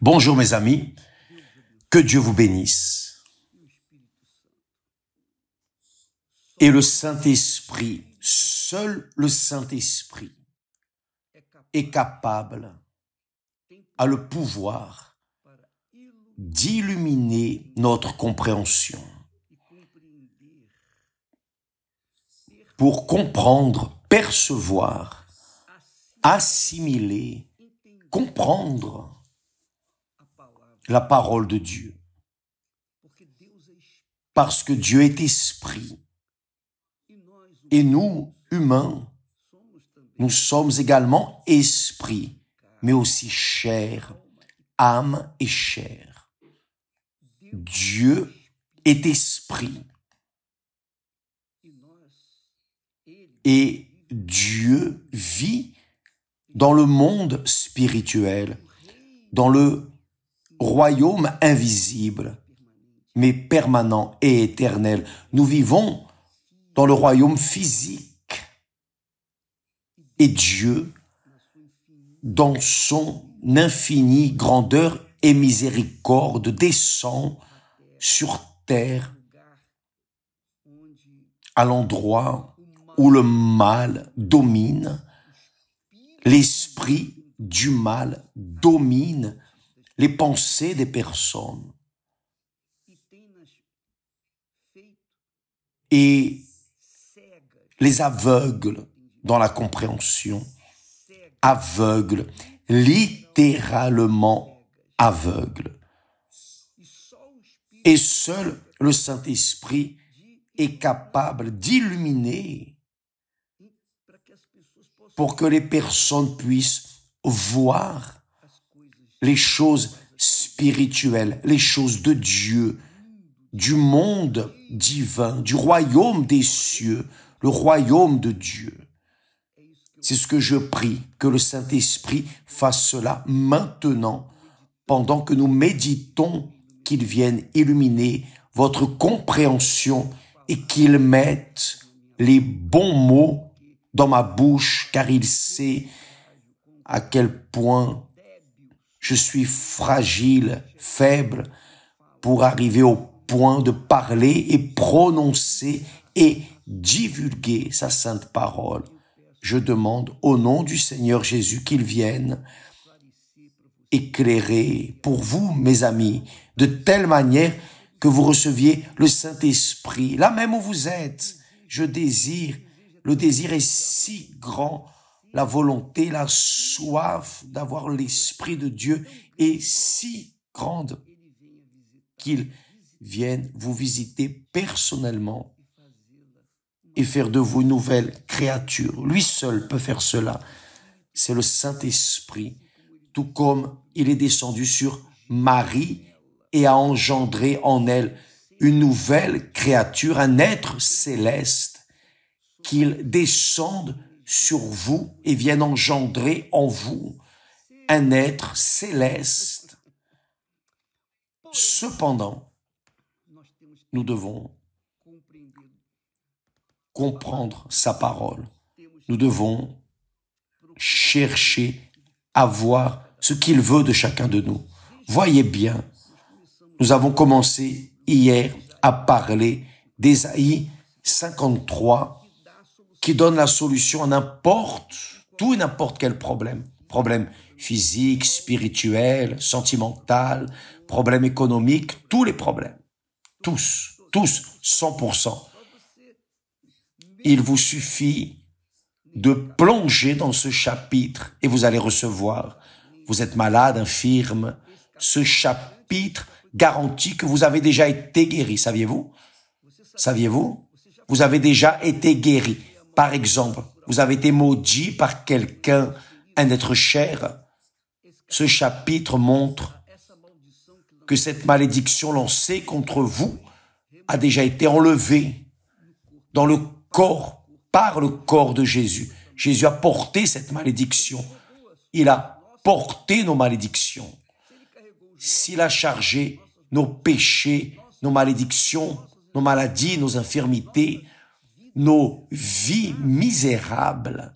Bonjour mes amis, que Dieu vous bénisse. Et le Saint-Esprit, seul le Saint-Esprit est capable, a le pouvoir d'illuminer notre compréhension pour comprendre, percevoir, assimiler, comprendre la parole de Dieu. Parce que Dieu est esprit. Et nous, humains, nous sommes également esprit, mais aussi chair, âme et chair. Dieu est esprit. Et Dieu vit dans le monde spirituel, dans le royaume invisible, mais permanent et éternel. Nous vivons dans le royaume physique. Et Dieu, dans son infinie grandeur et miséricorde, descend sur terre à l'endroit où le mal domine, l'esprit du mal domine les pensées des personnes. Et les aveugles dans la compréhension, aveugles, littéralement aveugles. Et seul le Saint-Esprit est capable d'illuminer pour que les personnes puissent voir les choses spirituelles, les choses de Dieu, du monde divin, du royaume des cieux, le royaume de Dieu. C'est ce que je prie, que le Saint-Esprit fasse cela maintenant, pendant que nous méditons qu'il vienne illuminer votre compréhension et qu'il mette les bons mots dans ma bouche, car il sait à quel point je suis fragile, faible, pour arriver au point de parler et prononcer et divulguer sa sainte parole. Je demande au nom du Seigneur Jésus qu'il vienne éclairer pour vous, mes amis, de telle manière que vous receviez le Saint-Esprit, là même où vous êtes. Je désire, le désir est si grand la volonté, la soif d'avoir l'Esprit de Dieu est si grande qu'il vienne vous visiter personnellement et faire de vous une nouvelle créature. Lui seul peut faire cela. C'est le Saint-Esprit, tout comme il est descendu sur Marie et a engendré en elle une nouvelle créature, un être céleste, qu'il descende sur vous et viennent engendrer en vous un être céleste. Cependant, nous devons comprendre sa parole. Nous devons chercher à voir ce qu'il veut de chacun de nous. Voyez bien, nous avons commencé hier à parler d'Ésaïe 53 qui donne la solution à n'importe, tout et n'importe quel problème. Problème physique, spirituel, sentimental, problème économique, tous les problèmes. Tous, tous, 100%. Il vous suffit de plonger dans ce chapitre et vous allez recevoir. Vous êtes malade, infirme. Ce chapitre garantit que vous avez déjà été guéri. Saviez-vous? Saviez-vous? Vous avez déjà été guéri. Par exemple, vous avez été maudit par quelqu'un, un être cher. Ce chapitre montre que cette malédiction lancée contre vous a déjà été enlevée dans le corps, par le corps de Jésus. Jésus a porté cette malédiction. Il a porté nos malédictions. S'il a chargé nos péchés, nos malédictions, nos maladies, nos infirmités, nos vies misérables,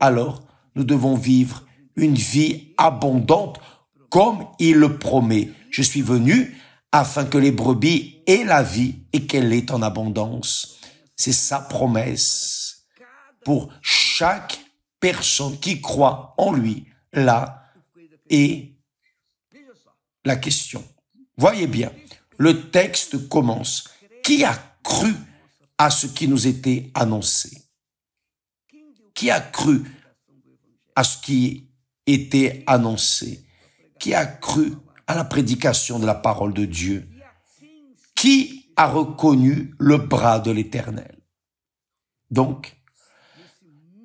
alors nous devons vivre une vie abondante comme il le promet. Je suis venu afin que les brebis aient la vie et qu'elle est en abondance. C'est sa promesse pour chaque personne qui croit en lui. Là est la question. Voyez bien, le texte commence. Qui a cru à ce qui nous était annoncé. Qui a cru à ce qui était annoncé? Qui a cru à la prédication de la parole de Dieu? Qui a reconnu le bras de l'Éternel? Donc,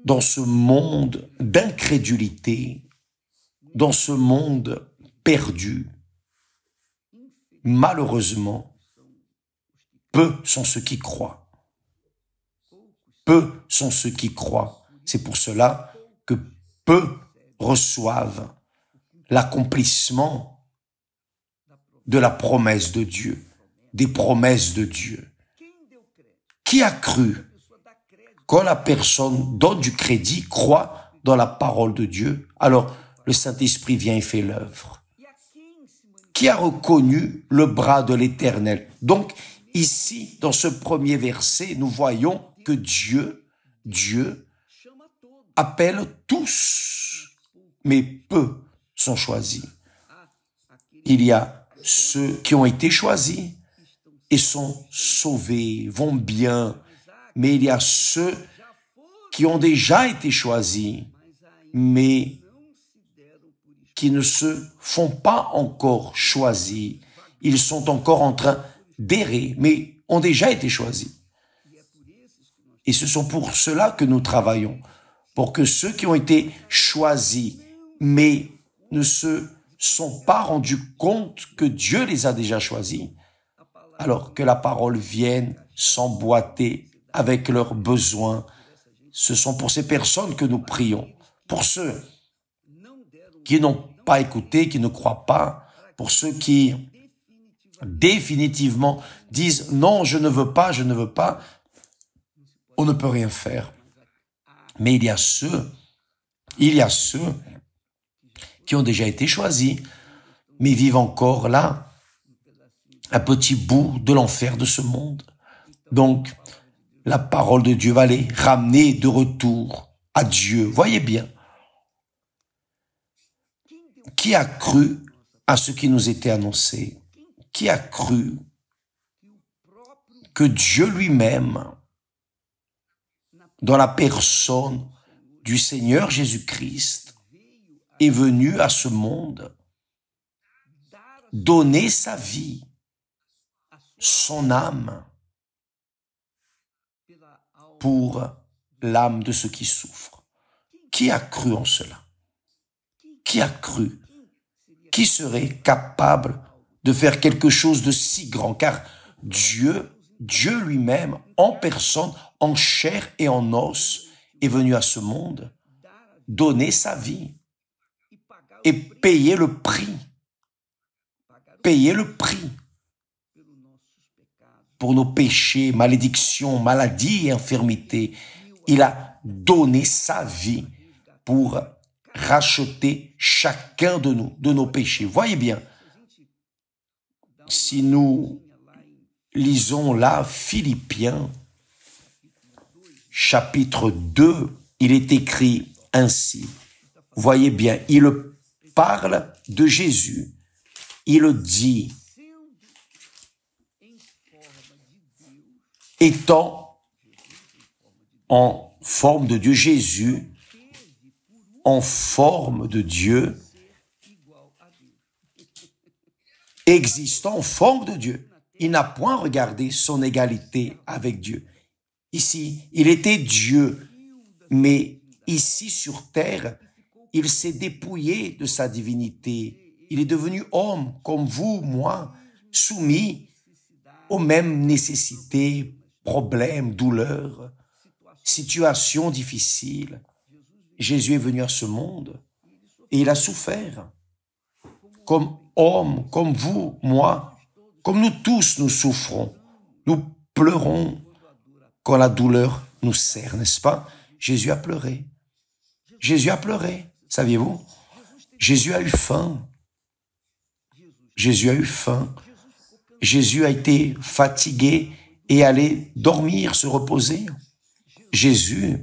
dans ce monde d'incrédulité, dans ce monde perdu, malheureusement, peu sont ceux qui croient. Peu sont ceux qui croient. C'est pour cela que peu reçoivent l'accomplissement de la promesse de Dieu, des promesses de Dieu. Qui a cru quand la personne donne du crédit, croit dans la parole de Dieu, alors le Saint-Esprit vient et fait l'œuvre qui a reconnu le bras de l'Éternel? Donc, ici, dans ce premier verset, nous voyons que Dieu, Dieu, appelle tous, mais peu sont choisis. Il y a ceux qui ont été choisis et sont sauvés, vont bien, mais il y a ceux qui ont déjà été choisis, mais qui ne se font pas encore choisis. Ils sont encore en train d'errer, mais ont déjà été choisis. Et ce sont pour cela que nous travaillons, pour que ceux qui ont été choisis, mais ne se sont pas rendus compte que Dieu les a déjà choisis, alors que la parole vienne s'emboîter avec leurs besoins. Ce sont pour ces personnes que nous prions, pour ceux qui n'ont pas écouté, qui ne croient pas, pour ceux qui définitivement disent non, je ne veux pas, je ne veux pas, on ne peut rien faire. Mais il y a ceux, il y a ceux qui ont déjà été choisis, mais vivent encore là, un petit bout de l'enfer de ce monde. Donc, la parole de Dieu va les ramener de retour à Dieu. Voyez bien, qui a cru à ce qui nous était annoncé? Qui a cru que Dieu lui-même, dans la personne du Seigneur Jésus-Christ, est venu à ce monde donner sa vie, son âme, pour l'âme de ceux qui souffrent. Qui a cru en cela? Qui a cru? Qui serait capable de faire quelque chose de si grand? Car Dieu, Dieu lui-même, en personne, en chair et en os, est venu à ce monde donner sa vie et payer le prix. Payer le prix pour nos péchés, malédictions, maladies et infirmités. Il a donné sa vie pour racheter chacun de nous, de nos péchés. Voyez bien, si nous lisons là Philippiens, chapitre 2, il est écrit ainsi. Voyez bien, il parle de Jésus. Il dit, étant en forme de Dieu, Jésus en forme de Dieu, existant en forme de Dieu. Il n'a point regardé son égalité avec Dieu. Ici, il était Dieu, mais ici sur terre, il s'est dépouillé de sa divinité. Il est devenu homme comme vous, moi, soumis aux mêmes nécessités, problèmes, douleurs, situations difficiles. Jésus est venu à ce monde et il a souffert. Comme homme, comme vous, moi, comme nous tous, nous souffrons. Nous pleurons quand la douleur nous serre, n'est-ce pas? Jésus a pleuré. Jésus a pleuré, saviez-vous? Jésus a eu faim. Jésus a eu faim. Jésus a été fatigué et allé dormir, se reposer. Jésus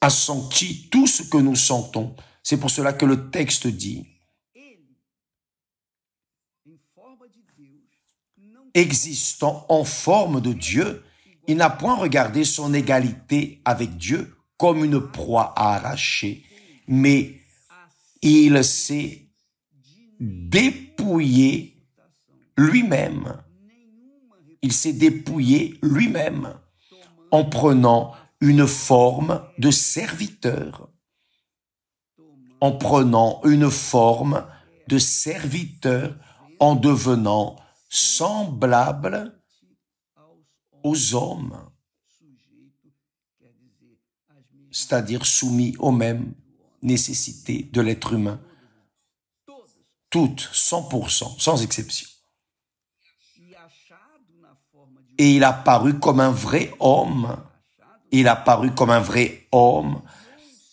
a senti tout ce que nous sentons. C'est pour cela que le texte dit, existant en forme de Dieu, il n'a point regardé son égalité avec Dieu comme une proie à arracher, mais il s'est dépouillé lui-même. Il s'est dépouillé lui-même en prenant une forme de serviteur. En prenant une forme de serviteur, en devenant semblable aux hommes, c'est-à-dire soumis aux mêmes nécessités de l'être humain, toutes, 100%, sans exception. Et il a paru comme un vrai homme. Il a paru comme un vrai homme.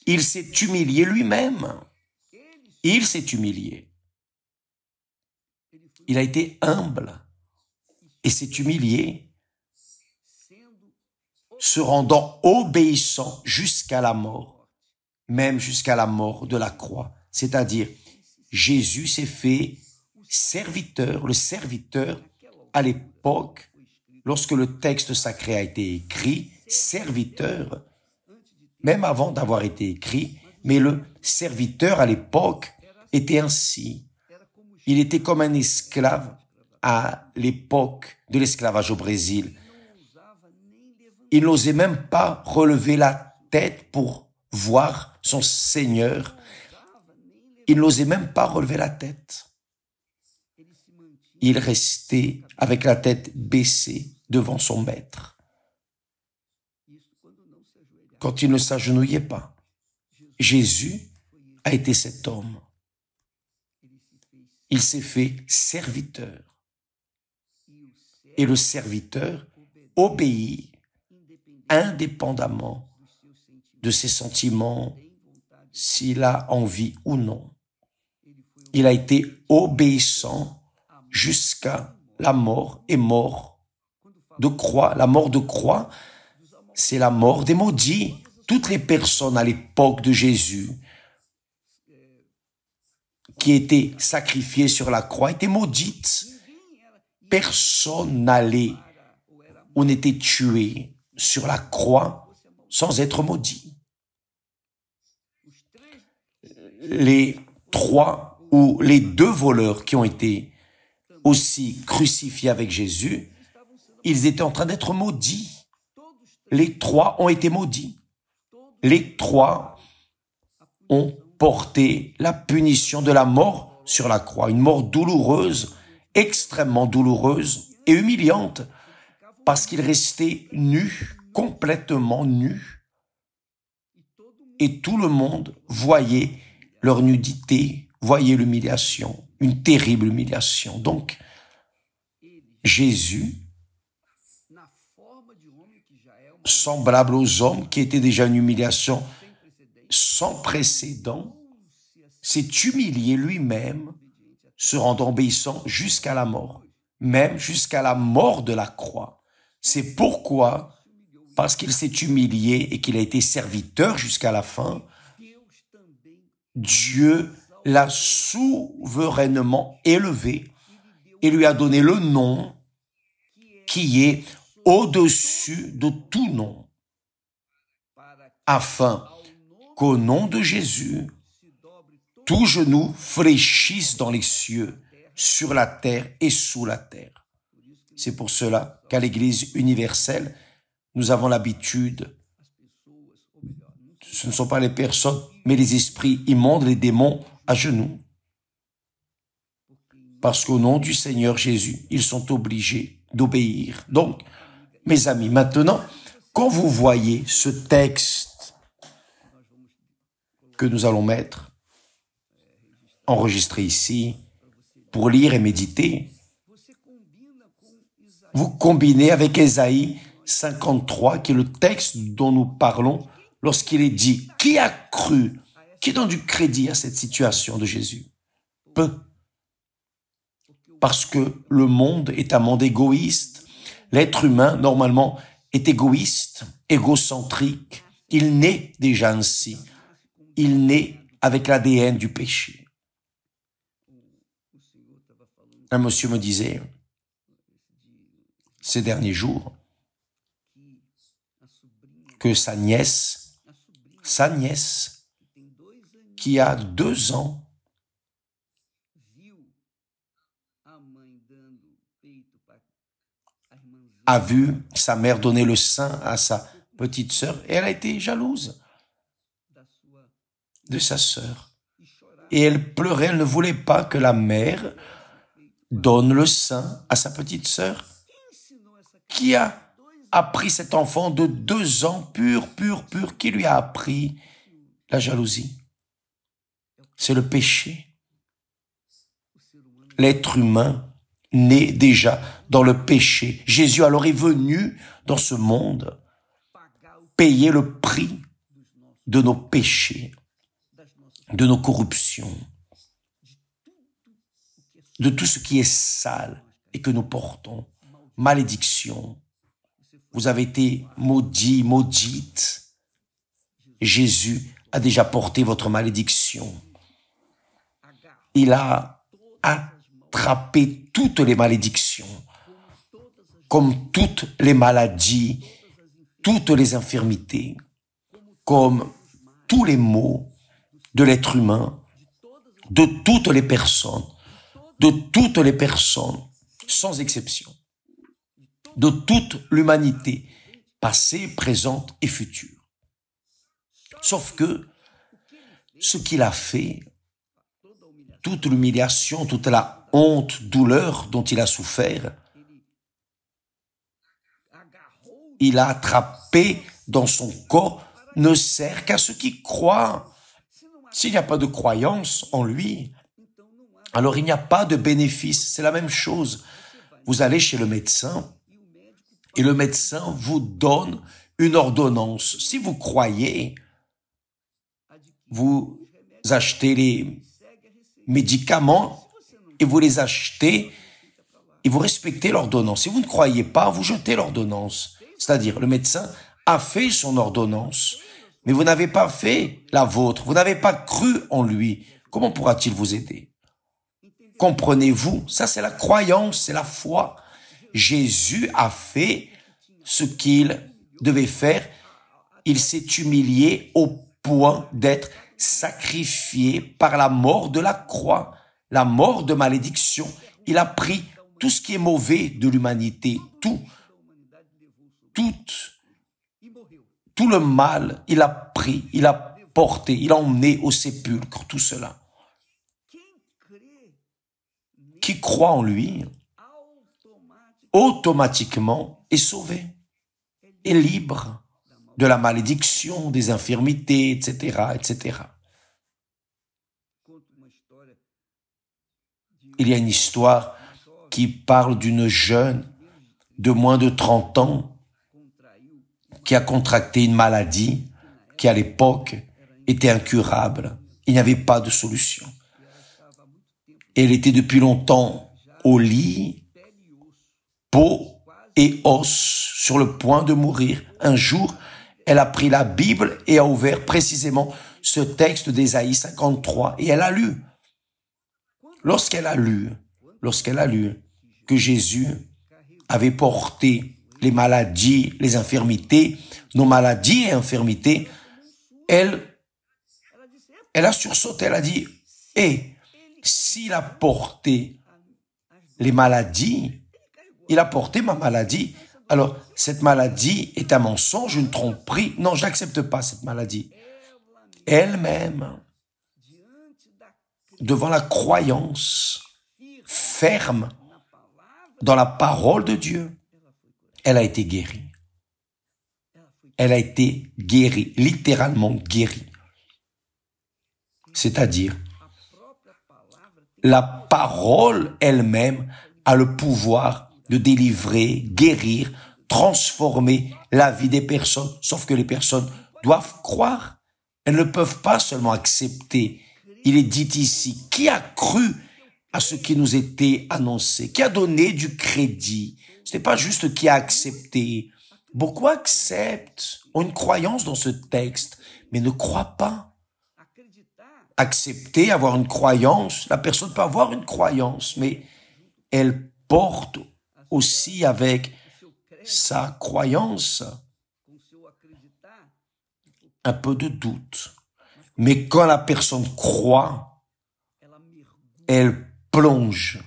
Il s'est humilié lui-même. Il s'est humilié. Il a été humble et s'est humilié, se rendant obéissant jusqu'à la mort, même jusqu'à la mort de la croix. C'est-à-dire, Jésus s'est fait serviteur, le serviteur à l'époque, lorsque le texte sacré a été écrit, serviteur, même avant d'avoir été écrit, mais le serviteur à l'époque était ainsi. Il était comme un esclave à l'époque de l'esclavage au Brésil. Il n'osait même pas relever la tête pour voir son Seigneur. Il n'osait même pas relever la tête. Il restait avec la tête baissée devant son maître. Quand il ne s'agenouillait pas, Jésus a été cet homme il s'est fait serviteur. Et le serviteur obéit indépendamment de ses sentiments, s'il a envie ou non. Il a été obéissant jusqu'à la mort et mort de croix. La mort de croix, c'est la mort des maudits. Toutes les personnes à l'époque de Jésus qui sacrifiées sur la croix étaient maudites. Personne n'allait ou n'était tué sur la croix sans être maudit. Les trois ou les deux voleurs qui ont été aussi crucifiés avec Jésus, ils étaient en train d'être maudits. Les trois ont été maudits. Les trois ont porter la punition de la mort sur la croix, une mort douloureuse, extrêmement douloureuse et humiliante, parce qu'ils restaient nus, complètement nus, et tout le monde voyait leur nudité, voyait l'humiliation, une terrible humiliation. Donc, Jésus, semblable aux hommes qui étaient déjà une humiliation sans précédent, s'est humilié lui-même, se rendant obéissant jusqu'à la mort, même jusqu'à la mort de la croix. C'est pourquoi, parce qu'il s'est humilié et qu'il a été serviteur jusqu'à la fin, Dieu l'a souverainement élevé et lui a donné le nom qui est au-dessus de tout nom, afin qu'au nom de Jésus, tout genou fléchisse dans les cieux, sur la terre et sous la terre. C'est pour cela qu'à l'Église universelle, nous avons l'habitude, ce ne sont pas les personnes, mais les esprits immondes, les démons à genoux. Parce qu'au nom du Seigneur Jésus, ils sont obligés d'obéir. Donc, mes amis, maintenant, quand vous voyez ce texte que nous allons mettre, enregistré ici, pour lire et méditer. Vous combinez avec Ésaïe 53, qui est le texte dont nous parlons lorsqu'il est dit, qui a cru, qui donne du crédit à cette situation de Jésus? Peu. Parce que le monde est un monde égoïste. L'être humain, normalement, est égoïste, égocentrique. Il naît déjà ainsi. Il naît avec l'ADN du péché. Un monsieur me disait, ces derniers jours, que sa nièce, sa nièce, qui a deux ans, a vu sa mère donner le sein à sa petite sœur et elle a été jalouse de sa sœur. Et elle pleurait, elle ne voulait pas que la mère donne le sein à sa petite sœur. Qui a appris cet enfant de deux ans pur, pur, pur Qui lui a appris la jalousie C'est le péché. L'être humain né déjà dans le péché. Jésus alors est venu dans ce monde payer le prix de nos péchés, de nos corruptions, de tout ce qui est sale et que nous portons. Malédiction. Vous avez été maudit, maudite. Jésus a déjà porté votre malédiction. Il a attrapé toutes les malédictions, comme toutes les maladies, toutes les infirmités, comme tous les maux de l'être humain, de toutes les personnes, de toutes les personnes, sans exception, de toute l'humanité, passée, présente et future. Sauf que ce qu'il a fait, toute l'humiliation, toute la honte, douleur dont il a souffert, il a attrapé dans son corps ne sert qu'à ceux qui croient. S'il n'y a pas de croyance en lui, alors il n'y a pas de bénéfice. C'est la même chose. Vous allez chez le médecin et le médecin vous donne une ordonnance. Si vous croyez, vous achetez les médicaments et vous les achetez et vous respectez l'ordonnance. Si vous ne croyez pas, vous jetez l'ordonnance. C'est-à-dire, le médecin a fait son ordonnance, mais vous n'avez pas fait la vôtre, vous n'avez pas cru en lui. Comment pourra-t-il vous aider? Comprenez-vous? Ça, c'est la croyance, c'est la foi. Jésus a fait ce qu'il devait faire. Il s'est humilié au point d'être sacrifié par la mort de la croix, la mort de malédiction. Il a pris tout ce qui est mauvais de l'humanité, tout, tout, tout le mal, il a pris, il a porté, il a emmené au sépulcre tout cela. Qui croit en lui, automatiquement est sauvé, est libre de la malédiction, des infirmités, etc., etc. Il y a une histoire qui parle d'une jeune de moins de 30 ans qui a contracté une maladie qui à l'époque était incurable. Il n'y avait pas de solution. Elle était depuis longtemps au lit, peau et os, sur le point de mourir. Un jour, elle a pris la Bible et a ouvert précisément ce texte d'Ésaïe 53 et elle a lu. Lorsqu'elle a lu, lorsqu'elle a lu que Jésus avait porté les maladies, les infirmités, nos maladies et infirmités, elle, elle a sursauté, elle a dit, et s'il a porté les maladies, il a porté ma maladie, alors, cette maladie est un mensonge, une tromperie. Non, je n'accepte pas cette maladie. Elle-même, devant la croyance ferme dans la parole de Dieu, elle a été guérie. Elle a été guérie, littéralement guérie. C'est-à-dire, la parole elle-même a le pouvoir de délivrer, guérir, transformer la vie des personnes. Sauf que les personnes doivent croire. Elles ne peuvent pas seulement accepter. Il est dit ici, qui a cru à ce qui nous était annoncé, qui a donné du crédit. Ce n'est pas juste qui a accepté. Beaucoup acceptent, ont une croyance dans ce texte, mais ne croient pas? Accepter, avoir une croyance, la personne peut avoir une croyance, mais elle porte aussi avec sa croyance un peu de doute. Mais quand la personne croit, elle plonge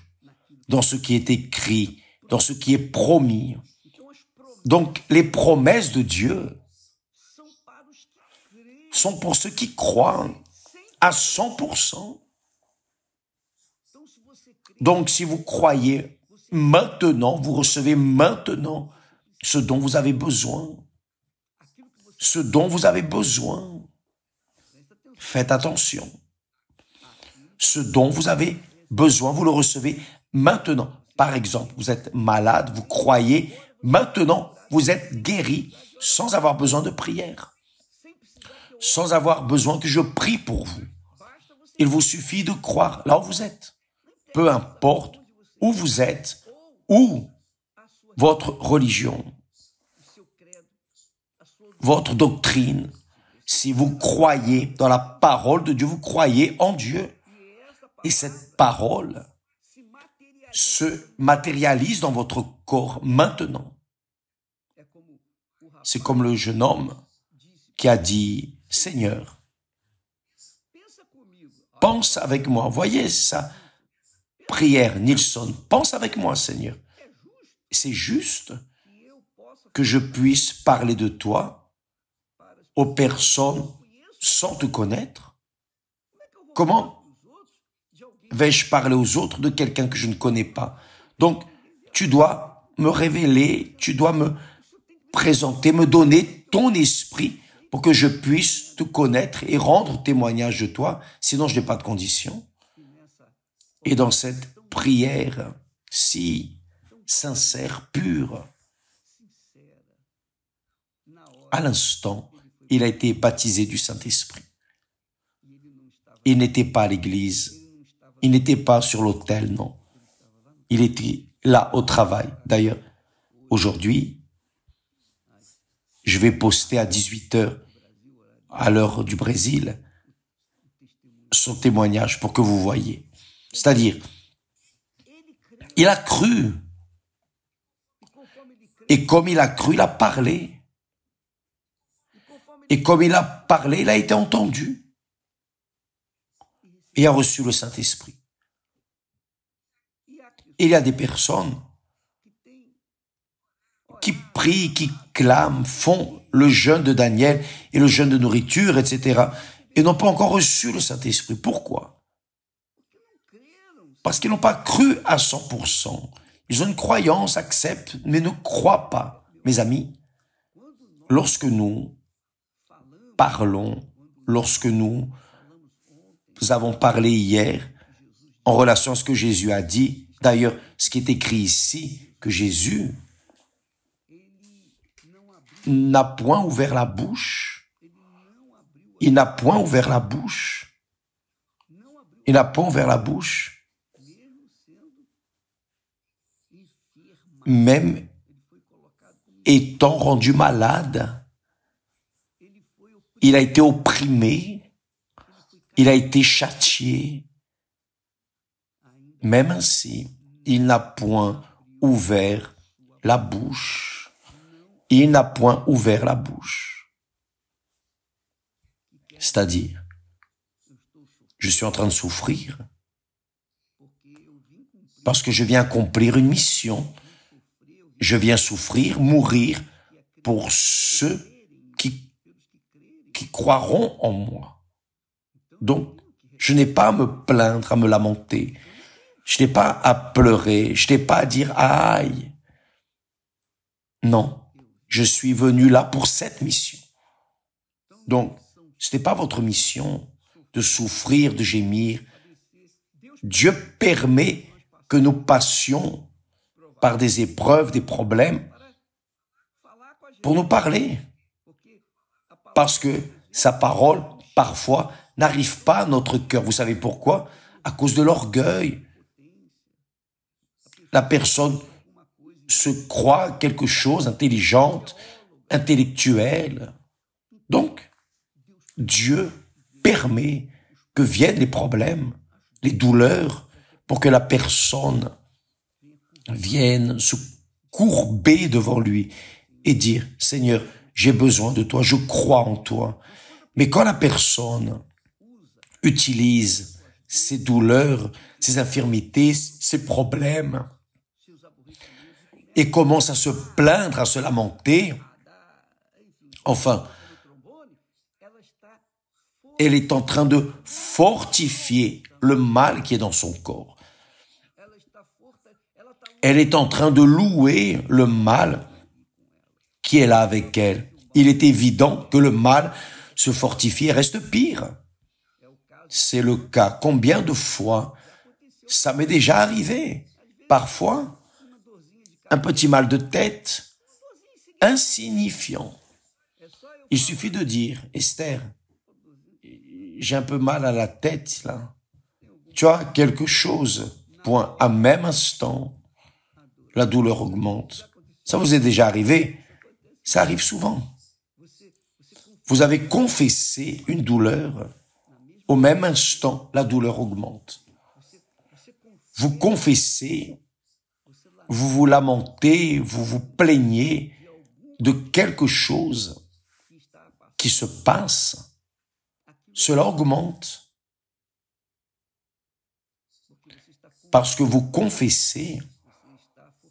dans ce qui est écrit, dans ce qui est promis. Donc les promesses de Dieu sont pour ceux qui croient à 100%. Donc si vous croyez maintenant, vous recevez maintenant ce dont vous avez besoin. Ce dont vous avez besoin. Faites attention. Ce dont vous avez besoin, vous le recevez maintenant. Par exemple, vous êtes malade, vous croyez, maintenant vous êtes guéri sans avoir besoin de prière, sans avoir besoin que je prie pour vous. Il vous suffit de croire là où vous êtes. Peu importe où vous êtes, ou votre religion, votre doctrine, si vous croyez dans la parole de Dieu, vous croyez en Dieu. Et cette parole se matérialise dans votre corps maintenant. C'est comme le jeune homme qui a dit, Seigneur, pense avec moi. Voyez sa prière, Nilsson, pense avec moi, Seigneur. C'est juste que je puisse parler de toi aux personnes sans te connaître Comment vais-je parler aux autres de quelqu'un que je ne connais pas? Donc, tu dois me révéler, tu dois me présenter, me donner ton esprit pour que je puisse te connaître et rendre témoignage de toi, sinon je n'ai pas de condition. Et dans cette prière si sincère, pure, à l'instant, il a été baptisé du Saint-Esprit. Il n'était pas à l'église, il n'était pas sur l'autel, non. Il était là au travail. D'ailleurs, aujourd'hui, je vais poster à 18 heures à l'heure du Brésil son témoignage pour que vous voyez. C'est-à-dire, il a cru. Et comme il a cru, il a parlé. Et comme il a parlé, il a été entendu a reçu le Saint-Esprit. Il y a des personnes qui prient, qui clament, font le jeûne de Daniel et le jeûne de nourriture, etc. et n'ont pas encore reçu le Saint-Esprit. Pourquoi? Parce qu'ils n'ont pas cru à 100%. Ils ont une croyance, acceptent, mais ne croient pas. Mes amis, lorsque nous parlons lorsque nous, avons parlé hier en relation à ce que Jésus a dit. D'ailleurs, ce qui est écrit ici, que Jésus n'a point ouvert la bouche. Il n'a point ouvert la bouche. Il n'a point ouvert la bouche. Même étant rendu malade, il a été opprimé, il a été châtié. Même ainsi, il n'a point ouvert la bouche. Il n'a point ouvert la bouche. C'est-à-dire, je suis en train de souffrir parce que je viens accomplir une mission. Je viens souffrir, mourir pour ceux qui qui croiront en moi. Donc, je n'ai pas à me plaindre, à me lamenter. Je n'ai pas à pleurer. Je n'ai pas à dire aïe. Non, je suis venu là pour cette mission. Donc, ce n'est pas votre mission de souffrir, de gémir. Dieu permet que nous passions par des épreuves, des problèmes, pour nous parler parce que sa parole, parfois, n'arrive pas à notre cœur. Vous savez pourquoi? À cause de l'orgueil, la personne se croit quelque chose, intelligente, intellectuelle. Donc, Dieu permet que viennent les problèmes, les douleurs, pour que la personne vienne se courber devant lui et dire, Seigneur, j'ai besoin de toi, je crois en toi. Mais quand la personne utilise ses douleurs, ses infirmités, ses problèmes, et commence à se plaindre, à se lamenter, enfin, elle est en train de fortifier le mal qui est dans son corps. Elle est en train de louer le mal qui est là avec elle. Il est évident que le mal se fortifie et reste pire. C'est le cas. Combien de fois ça m'est déjà arrivé? Parfois, un petit mal de tête, insignifiant. Il suffit de dire, Esther, j'ai un peu mal à la tête, là. Tu as quelque chose. Point. À même instant, la douleur augmente. Ça vous est déjà arrivé? Ça arrive souvent. Vous avez confessé une douleur. Au même instant, la douleur augmente. Vous confessez, vous vous lamentez, vous vous plaignez de quelque chose qui se passe. Cela augmente. Parce que vous confessez,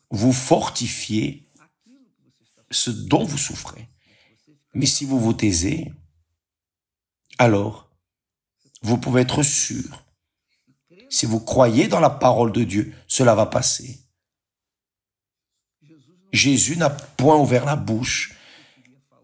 vous fortifiez ce dont vous souffrez. Mais si vous vous taisez, alors vous pouvez être sûr, si vous croyez dans la parole de Dieu, cela va passer. Jésus n'a point ouvert la bouche.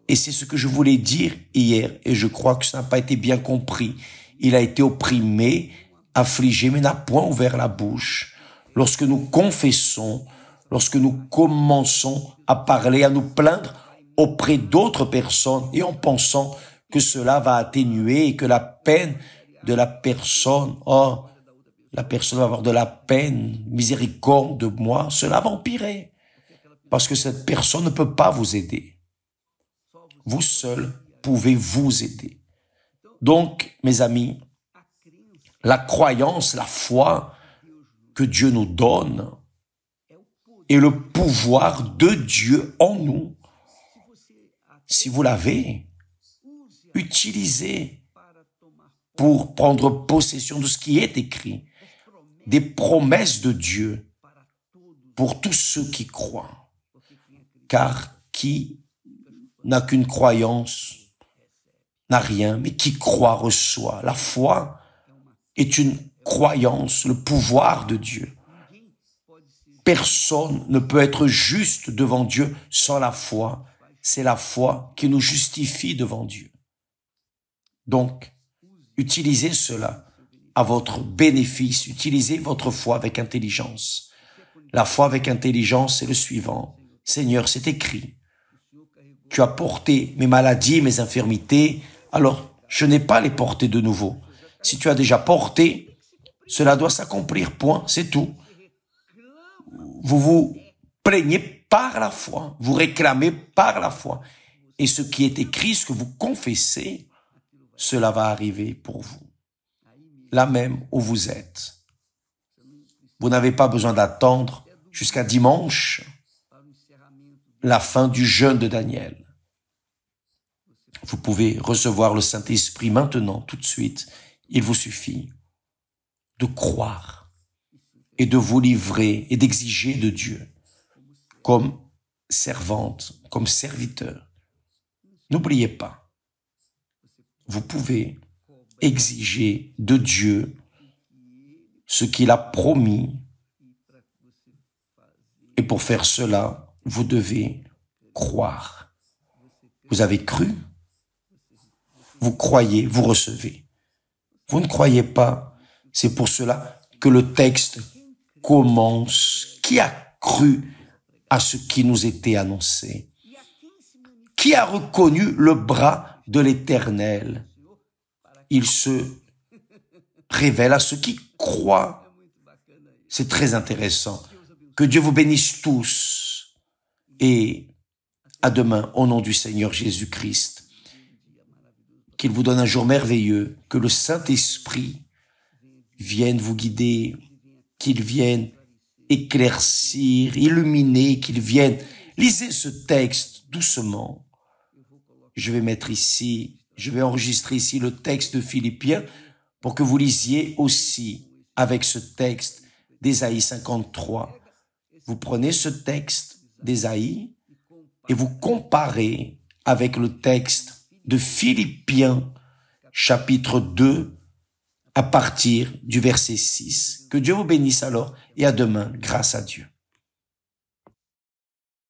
Et c'est ce que je voulais dire hier, et je crois que ça n'a pas été bien compris. Il a été opprimé, affligé, mais n'a point ouvert la bouche. Lorsque nous confessons, lorsque nous commençons à parler, à nous plaindre auprès d'autres personnes et en pensant que cela va atténuer et que la peine de la personne, oh, la personne va avoir de la peine, miséricorde de moi, cela va empirer. Parce que cette personne ne peut pas vous aider. Vous seul pouvez vous aider. Donc, mes amis, la croyance, la foi que Dieu nous donne, et le pouvoir de Dieu en nous. Si vous l'avez, utilisez pour prendre possession de ce qui est écrit, des promesses de Dieu pour tous ceux qui croient. Car qui n'a qu'une croyance n'a rien, mais qui croit reçoit. La foi est une croyance, le pouvoir de Dieu. Personne ne peut être juste devant Dieu sans la foi. C'est la foi qui nous justifie devant Dieu. Donc, utilisez cela à votre bénéfice, utilisez votre foi avec intelligence. La foi avec intelligence, c'est le suivant. Seigneur, c'est écrit. Tu as porté mes maladies, mes infirmités, alors je n'ai pas les porter de nouveau. Si tu as déjà porté, cela doit s'accomplir, point, c'est tout vous vous plaignez par la foi, vous réclamez par la foi. Et ce qui est écrit, ce que vous confessez, cela va arriver pour vous. Là même où vous êtes. Vous n'avez pas besoin d'attendre jusqu'à dimanche la fin du jeûne de Daniel. Vous pouvez recevoir le Saint-Esprit maintenant, tout de suite. Il vous suffit de croire et de vous livrer et d'exiger de Dieu comme servante, comme serviteur. N'oubliez pas, vous pouvez exiger de Dieu ce qu'il a promis. Et pour faire cela, vous devez croire. Vous avez cru, vous croyez, vous recevez. Vous ne croyez pas, c'est pour cela que le texte commence. Qui a cru à ce qui nous était annoncé? Qui a reconnu le bras de l'Éternel Il se révèle à ceux qui croient. C'est très intéressant. Que Dieu vous bénisse tous. Et à demain, au nom du Seigneur Jésus-Christ. Qu'il vous donne un jour merveilleux, que le Saint-Esprit vienne vous guider, qu'il vienne éclaircir, illuminer, qu'il vienne. Lisez ce texte doucement. Je vais mettre ici, je vais enregistrer ici le texte de Philippiens pour que vous lisiez aussi avec ce texte d'Ésaïe 53. Vous prenez ce texte d'Ésaïe et vous comparez avec le texte de Philippiens chapitre 2 à partir du verset 6. Que Dieu vous bénisse alors et à demain grâce à Dieu.